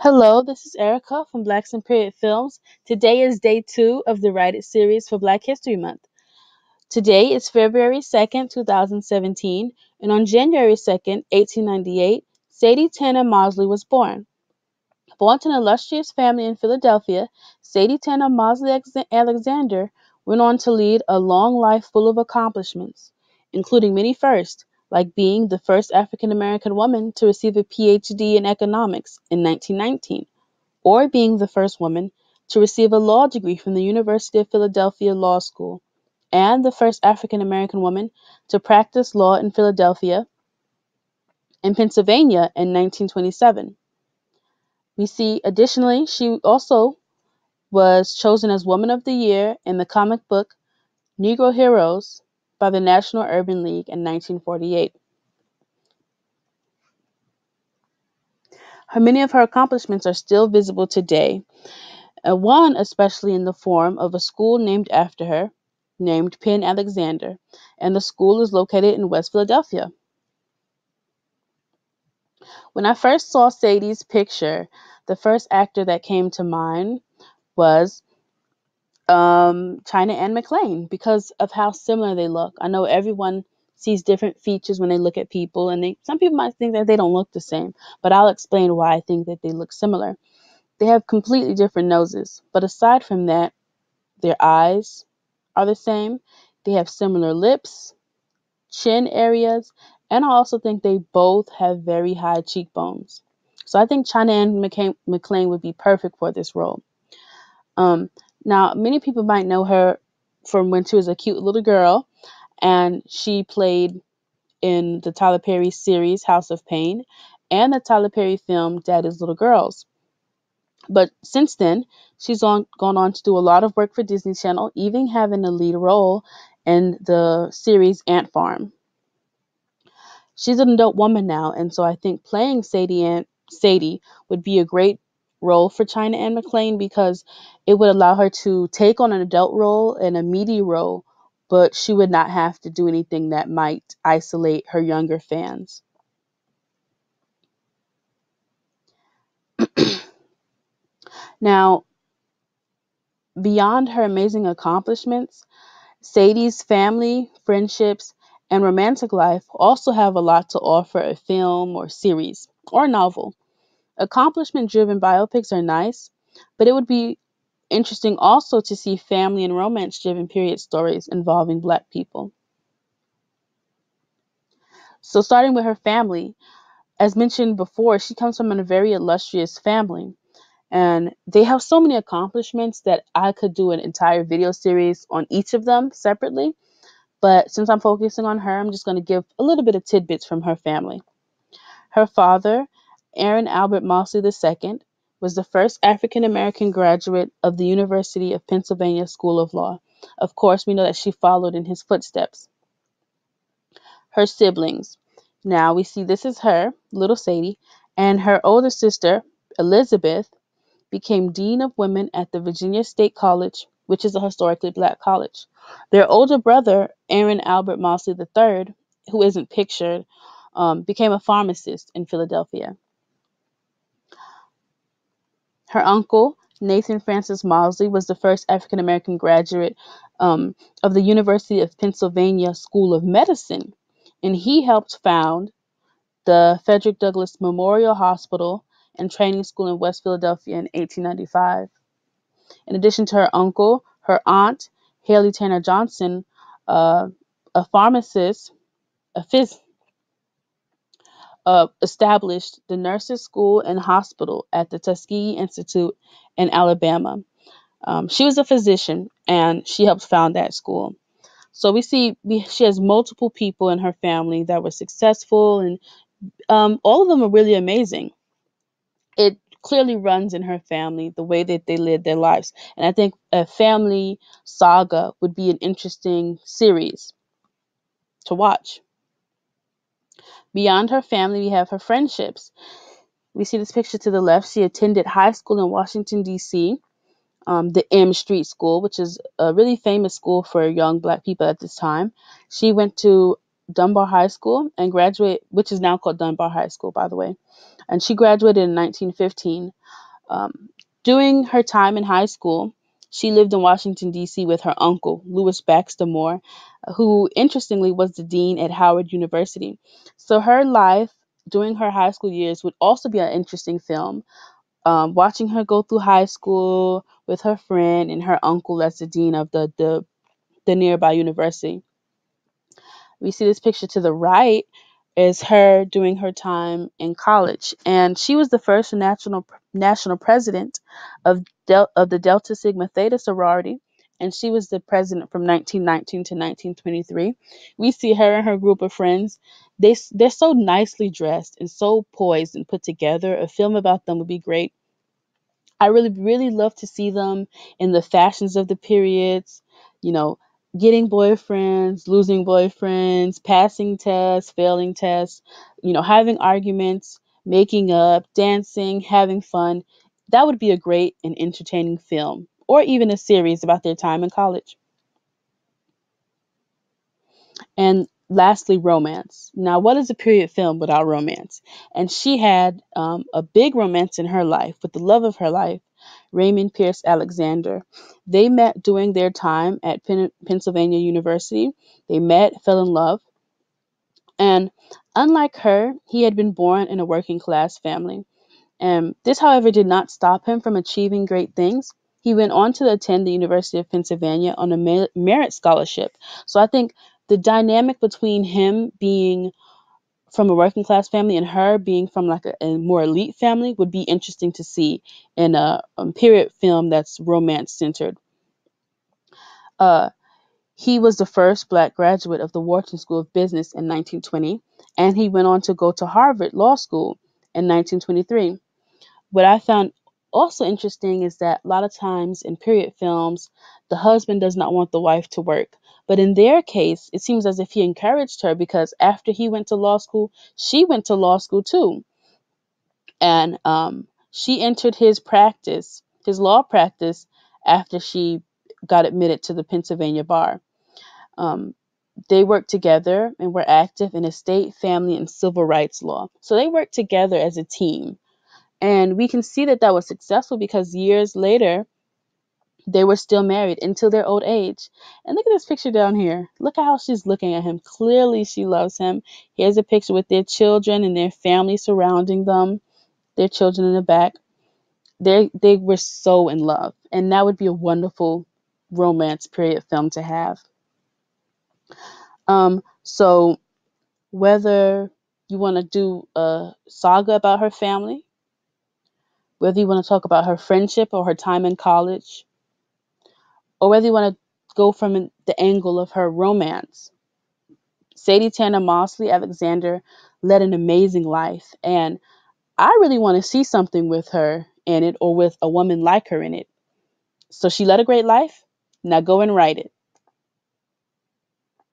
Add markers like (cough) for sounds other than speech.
Hello, this is Erica from Blacks in Period Films. Today is day two of the Write It series for Black History Month. Today is February 2nd, 2017, and on January 2nd, 1898, Sadie Tanner Mossell was born. Born to an illustrious family in Philadelphia, Sadie Tanner Mossell Alexander went on to lead a long life full of accomplishments, including many firsts, like being the first African American woman to receive a PhD in economics in 1919, or being the first woman to receive a law degree from the University of Philadelphia Law School, and the first African American woman to practice law in Philadelphia and Pennsylvania in 1927. We see additionally, she also was chosen as Woman of the Year in the comic book Negro Heroes by the National Urban League in 1948. Her, many of her accomplishments are still visible today, uh, one especially in the form of a school named after her, named Penn Alexander, and the school is located in West Philadelphia. When I first saw Sadie's picture, the first actor that came to mind was um, China Anne McClain because of how similar they look. I know everyone sees different features when they look at people, and they some people might think that they don't look the same, but I'll explain why I think that they look similar. They have completely different noses, but aside from that, their eyes are the same. They have similar lips, chin areas, and I also think they both have very high cheekbones. So I think China Anne McClain would be perfect for this role. Um, now, many people might know her from when she was a cute little girl, and she played in the Tyler Perry series House of Payne and the Tyler Perry film Daddy's Little Girls. But since then, she's on, gone on to do a lot of work for Disney Channel, even having a lead role in the series Ant Farm. She's an adult woman now, and so I think playing Sadie and Sadie would be a great role for China Anne McClain because it would allow her to take on an adult role and a meaty role, but she would not have to do anything that might isolate her younger fans. (clears throat) now, beyond her amazing accomplishments, Sadie's family, friendships, and romantic life also have a lot to offer a film or series or novel. Accomplishment driven biopics are nice, but it would be interesting also to see family and romance driven period stories involving black people. So, starting with her family, as mentioned before, she comes from a very illustrious family. And they have so many accomplishments that I could do an entire video series on each of them separately. But since I'm focusing on her, I'm just going to give a little bit of tidbits from her family. Her father Aaron Albert Mossell II was the first African American graduate of the University of Pennsylvania School of Law. Of course, we know that she followed in his footsteps. Her siblings. Now we see this is her, little Sadie, and her older sister, Elizabeth, became Dean of Women at the Virginia State College, which is a historically black college. Their older brother, Aaron Albert Mossell III, who isn't pictured, um, became a pharmacist in Philadelphia. Her uncle, Nathan Francis Mossell, was the first African American graduate um, of the University of Pennsylvania School of Medicine, and he helped found the Frederick Douglass Memorial Hospital and Training School in West Philadelphia in 1895. In addition to her uncle, her aunt, Halle Tanner Johnson, uh, a pharmacist, a phys- uh, established the nurses' school and hospital at the Tuskegee Institute in Alabama. Um, she was a physician and she helped found that school. So we see we, she has multiple people in her family that were successful, and um, all of them are really amazing. It clearly runs in her family the way that they lived their lives, and I think a family saga would be an interesting series to watch. Beyond her family, we have her friendships. We see this picture to the left. She attended high school in Washington, D.C., um, the M Street School, which is a really famous school for young black people at this time. She went to Dunbar High School and graduated, which is now called Dunbar High School, by the way, and she graduated in 1915. Um, during her time in high school, she lived in Washington, D.C. with her uncle, Louis Baxter Moore, who interestingly was the dean at Howard University. So her life during her high school years would also be an interesting film. Um, watching her go through high school with her friend and her uncle as the dean of the, the, the nearby university. We see this picture to the right is her doing her time in college, and she was the first national national president of Del- of the Delta Sigma Theta sorority, and she was the president from 1919 to 1923. We see her and her group of friends. They they're so nicely dressed and so poised and put together. A film about them would be great. I really, really love to see them in the fashions of the periods, you know, getting boyfriends, losing boyfriends, passing tests, failing tests, you know, having arguments, making up, dancing, having fun. That would be a great and entertaining film, or even a series about their time in college. And lastly, romance. Now, what is a period film without romance? And she had um, a big romance in her life with the love of her life, Raymond Pierce Alexander. They met during their time at Penn- Pennsylvania University. They met, fell in love, and unlike her, he had been born in a working class family. And this, however, did not stop him from achieving great things. He went on to attend the University of Pennsylvania on a mer- merit scholarship. So I think the dynamic between him being from a working class family and her being from like a, a more elite family would be interesting to see in a, um, period film that's romance centered. Uh, he was the first black graduate of the Wharton School of Business in 1920, and he went on to go to Harvard Law School in 1923. What I found also interesting is that a lot of times in period films, the husband does not want the wife to work. But in their case, it seems as if he encouraged her because after he went to law school, she went to law school too. And um, she entered his practice, his law practice, after she got admitted to the Pennsylvania bar. Um, they worked together and were active in estate, family, and civil rights law. So they worked together as a team. And we can see that that was successful because years later, they were still married until their old age. And look at this picture down here. Look at how she's looking at him. Clearly, she loves him. Here's a picture with their children and their family surrounding them, their children in the back. They they were so in love, and that would be a wonderful romance period film to have. Um, so whether you want to do a saga about her family, whether you want to talk about her friendship or her time in college, or whether you want to go from the angle of her romance. Sadie Tanner Mossell Alexander led an amazing life, and I really want to see something with her in it or with a woman like her in it. So she led a great life. Now go and write it.